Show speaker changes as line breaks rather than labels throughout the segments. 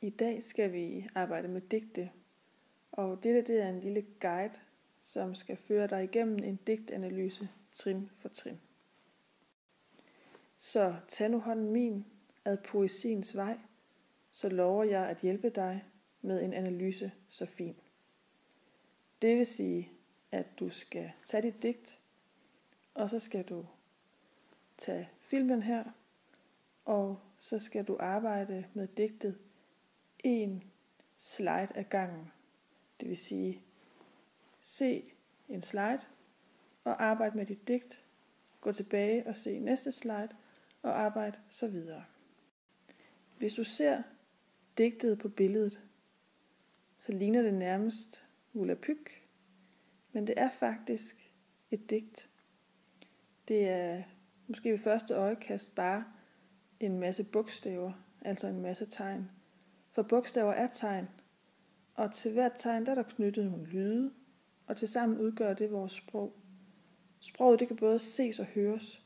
I dag skal vi arbejde med digte, og dette det er en lille guide, som skal føre dig igennem en digtanalyse trin for trin. Så tag nu hånden min ad poesiens vej, så lover jeg at hjælpe dig med en analyse så fin. Det vil sige, at du skal tage dit digt, og så skal du tage filmen her, og så skal du arbejde med digtet en slide ad gangen. Det vil sige, se en slide og arbejde med dit digt, gå tilbage og se næste slide og arbejde så videre. Hvis du ser digtet på billedet, så ligner det nærmest Pyg, men det er faktisk et digt. Det er måske ved første øjekast bare en masse bogstaver, altså en masse tegn. For bogstaver er tegn, og til hvert tegn der er der knyttet nogle lyde, og til sammen udgør det vores sprog. Sproget det kan både ses og høres,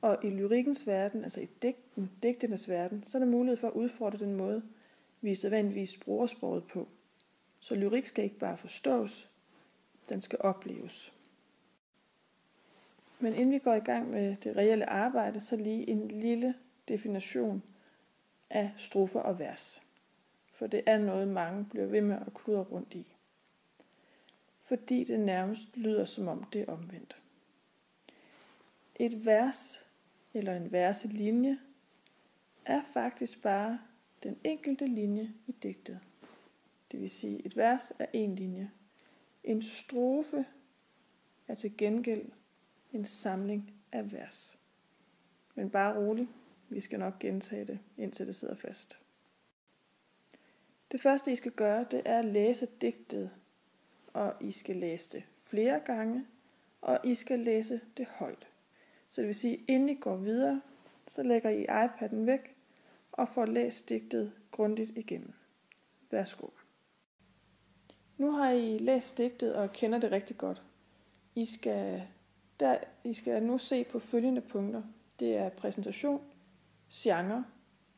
og i lyrikkens verden, altså i digten, digtenes verden, så er der mulighed for at udfordre den måde, vi sædvanligvis bruger sproget på. Så lyrik skal ikke bare forstås, den skal opleves. Men inden vi går i gang med det reelle arbejde, så lige en lille definition af strofer og vers. For det er noget, mange bliver ved med at kludre rundt i. Fordi det nærmest lyder som om det er omvendt. Et vers eller en verselinje er faktisk bare den enkelte linje i digtet. Det vil sige, et vers er en linje. En strofe er til gengæld en samling af vers. Men bare rolig, vi skal nok gentage det, indtil det sidder fast. Det første, I skal gøre, det er at læse digtet, og I skal læse det flere gange, og I skal læse det højt. Så det vil sige, inden I går videre, så lægger I iPad'en væk og får læst digtet grundigt igennem. Værsgo. Nu har I læst digtet og kender det rigtig godt. I skal, der, I skal nu se på følgende punkter. Det er præsentation, genre,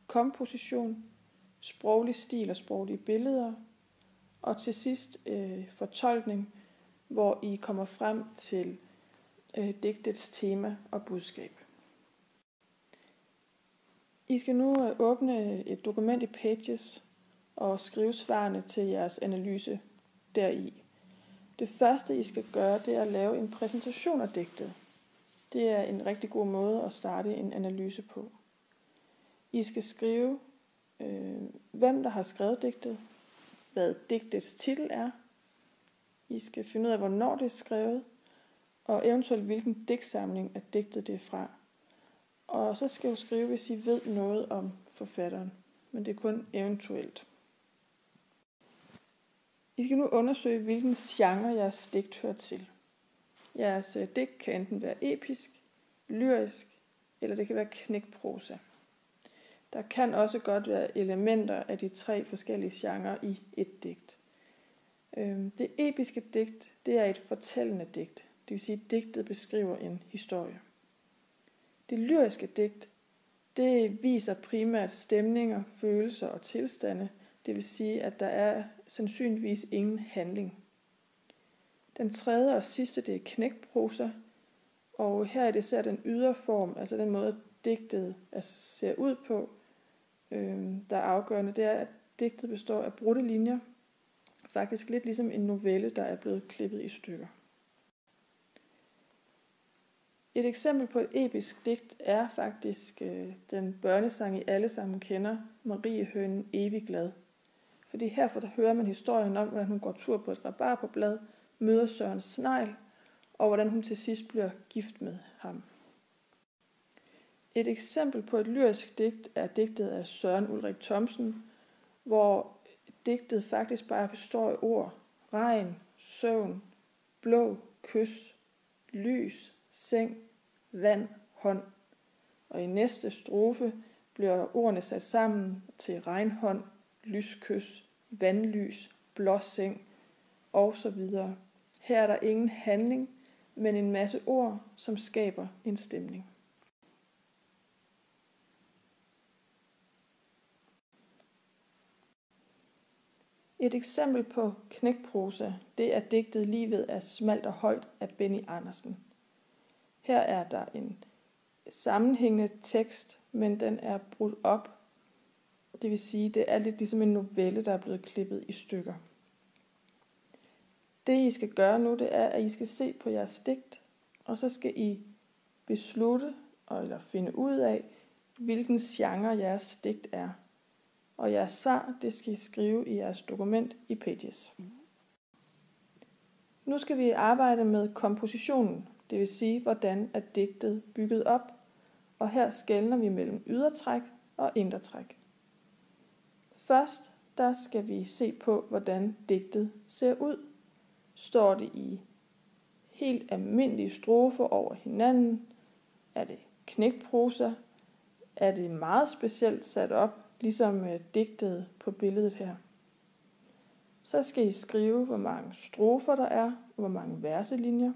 komposition, sproglig stil og sproglige billeder, og til sidst øh, fortolkning, hvor I kommer frem til øh, digtets tema og budskab. I skal nu øh, åbne et dokument i Pages og skrive svarene til jeres analyse deri. Det første, I skal gøre, det er at lave en præsentation af digtet. Det er en rigtig god måde at starte en analyse på. I skal skrive, øh, hvem der har skrevet digtet, hvad digtets titel er. I skal finde ud af, hvornår det er skrevet, og eventuelt hvilken digtsamling at digtet det er fra. Og så skal du skrive, hvis I ved noget om forfatteren, men det er kun eventuelt. I skal nu undersøge, hvilken genre jeres digt hører til. Jeres øh, digt kan enten være episk, lyrisk, eller det kan være knækprosa. Der kan også godt være elementer af de tre forskellige genrer i et digt. Øhm, det episke digt, det er et fortællende digt. Det vil sige, at digtet beskriver en historie. Det lyriske digt, det viser primært stemninger, følelser og tilstande. Det vil sige, at der er sandsynligvis ingen handling. Den tredje og sidste, det er knækprosa, og her er det især den ydre form, altså den måde, digtet ser ud på, øh, der er afgørende, det er, at digtet består af brudte linjer. Faktisk lidt ligesom en novelle, der er blevet klippet i stykker. Et eksempel på et episk digt er faktisk øh, den børnesang, I alle sammen kender, Marie Hønen evig glad. Fordi herfor hører man historien om, hvordan hun går tur på et rabarberblad, møder Søren Snegl, og hvordan hun til sidst bliver gift med ham. Et eksempel på et lyrisk digt er digtet af Søren Ulrik Thomsen, hvor digtet faktisk bare består af ord. Regn, søvn, blå, kys, lys, seng, vand, hånd. Og i næste strofe bliver ordene sat sammen til regnhånd, lyskys, vandlys, blåseng og så videre. Her er der ingen handling, men en masse ord, som skaber en stemning. Et eksempel på knækprosa, det er digtet Livet er smalt og højt af Benny Andersen. Her er der en sammenhængende tekst, men den er brudt op. Det vil sige, det er lidt ligesom en novelle, der er blevet klippet i stykker. Det I skal gøre nu, det er, at I skal se på jeres digt, og så skal I beslutte eller finde ud af, hvilken genre jeres digt er. Og jeres svar, det skal I skrive i jeres dokument i Pages. Nu skal vi arbejde med kompositionen, det vil sige, hvordan er digtet bygget op, og her skældner vi mellem ydertræk og indertræk. Først der skal vi se på, hvordan digtet ser ud. Står det i helt almindelige strofer over hinanden? Er det knækprosa? Er det meget specielt sat op, ligesom øh, digtet på billedet her? Så skal I skrive, hvor mange strofer der er, og hvor mange verselinjer.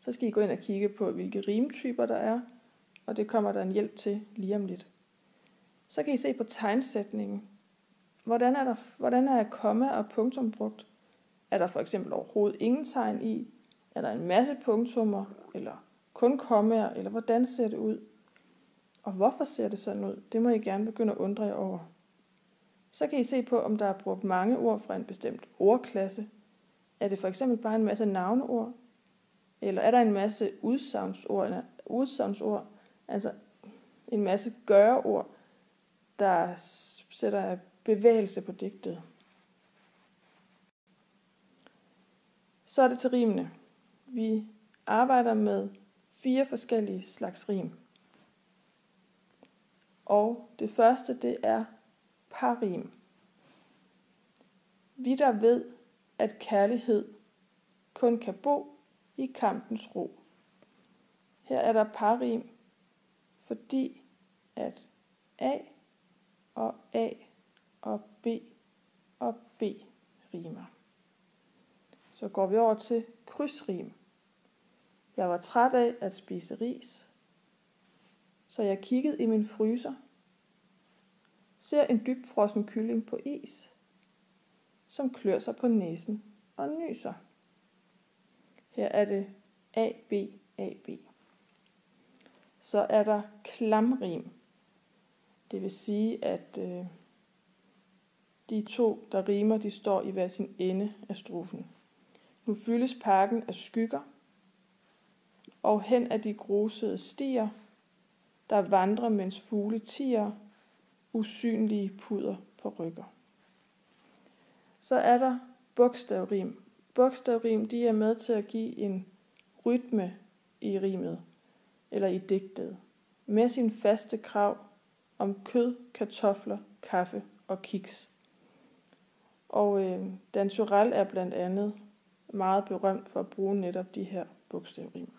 Så skal I gå ind og kigge på, hvilke rimtyper der er, og det kommer der en hjælp til lige om lidt. Så kan I se på tegnsætningen. Hvordan er, der, hvordan er komma og punktum brugt? Er der for eksempel overhovedet ingen tegn i? Er der en masse punktummer, eller kun kommaer, eller hvordan ser det ud? Og hvorfor ser det sådan ud? Det må I gerne begynde at undre jer over. Så kan I se på, om der er brugt mange ord fra en bestemt ordklasse. Er det for eksempel bare en masse navneord? Eller er der en masse udsagnsord, udsagnsord altså en masse gøreord, der sætter bevægelse på digtet? Så er det til rimene. Vi arbejder med fire forskellige slags rim. Og det første, det er parim. Vi der ved, at kærlighed kun kan bo i kampens ro. Her er der parim, fordi at A og A og B og B rimer. Så går vi over til krydsrim. Jeg var træt af at spise ris, så jeg kiggede i min fryser, ser en dybfrossen kylling på is, som klør sig på næsen og nyser. Her er det A, B, A, B. Så er der klamrim. Det vil sige, at øh, de to, der rimer, de står i hver sin ende af strofen. Nu fyldes parken af skygger, og hen af de grusede stier, der vandrer, mens fugle tiger, usynlige puder på rygger. Så er der bogstavrim. Bogstavrim, de er med til at give en rytme i rimet, eller i digtet, med sin faste krav om kød, kartofler, kaffe og kiks. Og øh, Dan Turell er blandt andet meget berømt for at bruge netop de her bogstavrim.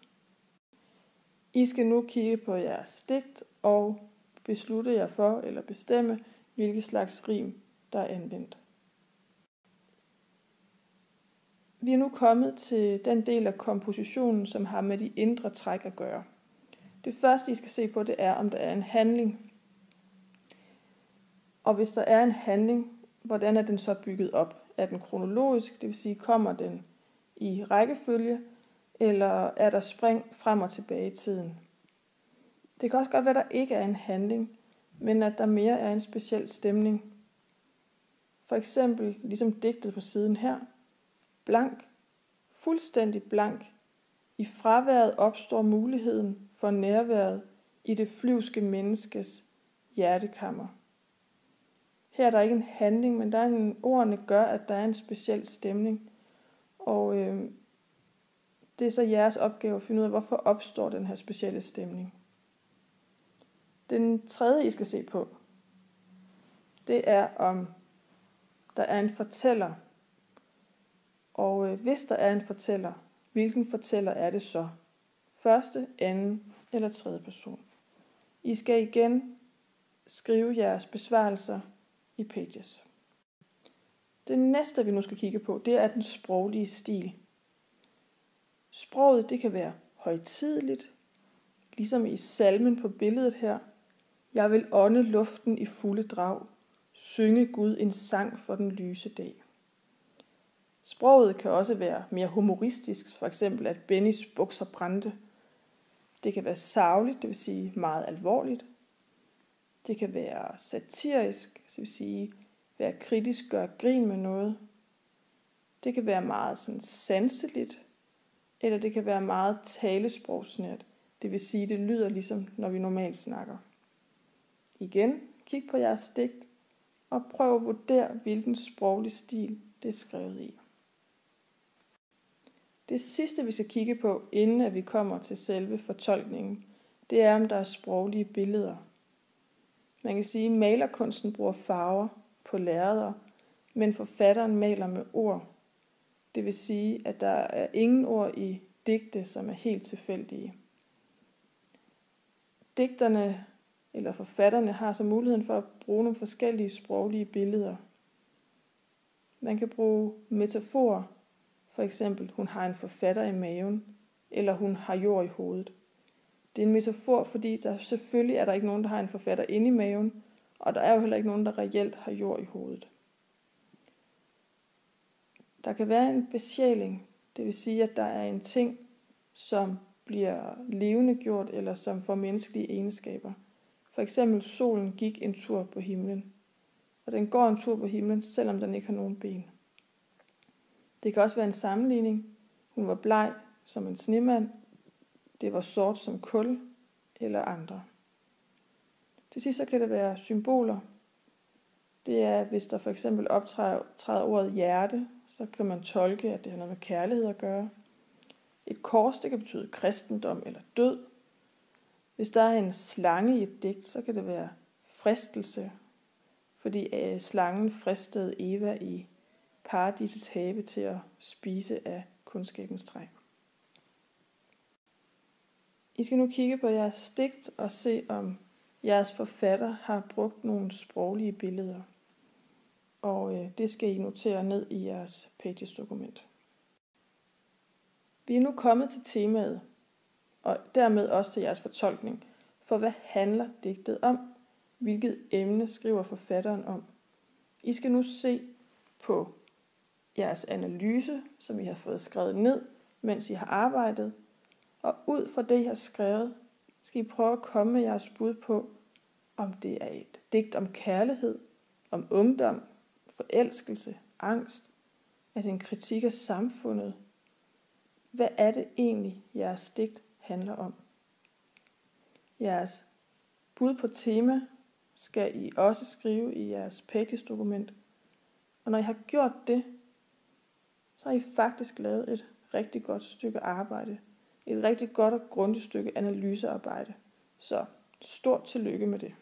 I skal nu kigge på jeres digt og beslutte jer for eller bestemme, hvilke slags rim, der er anvendt. Vi er nu kommet til den del af kompositionen, som har med de indre træk at gøre. Det første, I skal se på, det er, om der er en handling. Og hvis der er en handling, hvordan er den så bygget op? Er den kronologisk, det vil sige, kommer den i rækkefølge, eller er der spring frem og tilbage i tiden? Det kan også godt være, at der ikke er en handling, men at der mere er en speciel stemning. For eksempel, ligesom digtet på siden her, blank, fuldstændig blank. I fraværet opstår muligheden for nærværet i det flyvske menneskes hjertekammer. Her er der ikke en handling, men der er en, ordene gør, at der er en speciel stemning. Og øh, det er så jeres opgave at finde ud af, hvorfor opstår den her specielle stemning. Den tredje, I skal se på, det er om der er en fortæller. Og øh, hvis der er en fortæller, hvilken fortæller er det så? Første, anden eller tredje person. I skal igen skrive jeres besvarelser i Pages. Det næste, vi nu skal kigge på, det er den sproglige stil. Sproget det kan være højtideligt, ligesom i salmen på billedet her. Jeg vil ånde luften i fulde drag, synge Gud en sang for den lyse dag. Sproget kan også være mere humoristisk, for eksempel at Bennys bukser brændte. Det kan være savligt, det vil sige meget alvorligt. Det kan være satirisk, det vil sige være kritisk, gøre grin med noget. Det kan være meget sådan sanseligt, eller det kan være meget talesprogsnært. Det vil sige, det lyder ligesom, når vi normalt snakker. Igen, kig på jeres digt, og prøv at vurdere, hvilken sproglig stil det er skrevet i. Det sidste, vi skal kigge på, inden at vi kommer til selve fortolkningen, det er, om der er sproglige billeder. Man kan sige, at malerkunsten bruger farver på lærreder, men forfatteren maler med ord. Det vil sige, at der er ingen ord i digte, som er helt tilfældige. Digterne eller forfatterne har så muligheden for at bruge nogle forskellige sproglige billeder. Man kan bruge metaforer, for eksempel hun har en forfatter i maven, eller hun har jord i hovedet. Det er en metafor, fordi der selvfølgelig er der ikke nogen, der har en forfatter inde i maven, og der er jo heller ikke nogen, der reelt har jord i hovedet. Der kan være en besjæling, det vil sige, at der er en ting, som bliver levende gjort, eller som får menneskelige egenskaber. For eksempel solen gik en tur på himlen, og den går en tur på himlen, selvom den ikke har nogen ben. Det kan også være en sammenligning. Hun var bleg som en snemand, det var sort som kul eller andre. Til sidst så kan det være symboler. Det er, hvis der for eksempel optræder ordet hjerte, så kan man tolke, at det har noget med kærlighed at gøre. Et kors, det kan betyde kristendom eller død. Hvis der er en slange i et digt, så kan det være fristelse, fordi øh, slangen fristede Eva i paradisets have til at spise af kundskabens træ. I skal nu kigge på jeres digt og se, om jeres forfatter har brugt nogle sproglige billeder. Og øh, det skal I notere ned i jeres pages-dokument. Vi er nu kommet til temaet, og dermed også til jeres fortolkning. For hvad handler digtet om? Hvilket emne skriver forfatteren om? I skal nu se på jeres analyse, som I har fået skrevet ned, mens I har arbejdet. Og ud fra det, I har skrevet, skal I prøve at komme med jeres bud på, om det er et digt om kærlighed, om ungdom, forelskelse, angst, er det en kritik af samfundet? Hvad er det egentlig, jeres digt handler om? Jeres bud på tema skal I også skrive i jeres pages-dokument. Og når I har gjort det, så har I faktisk lavet et rigtig godt stykke arbejde. Et rigtig godt og grundigt stykke analysearbejde. Så stort tillykke med det.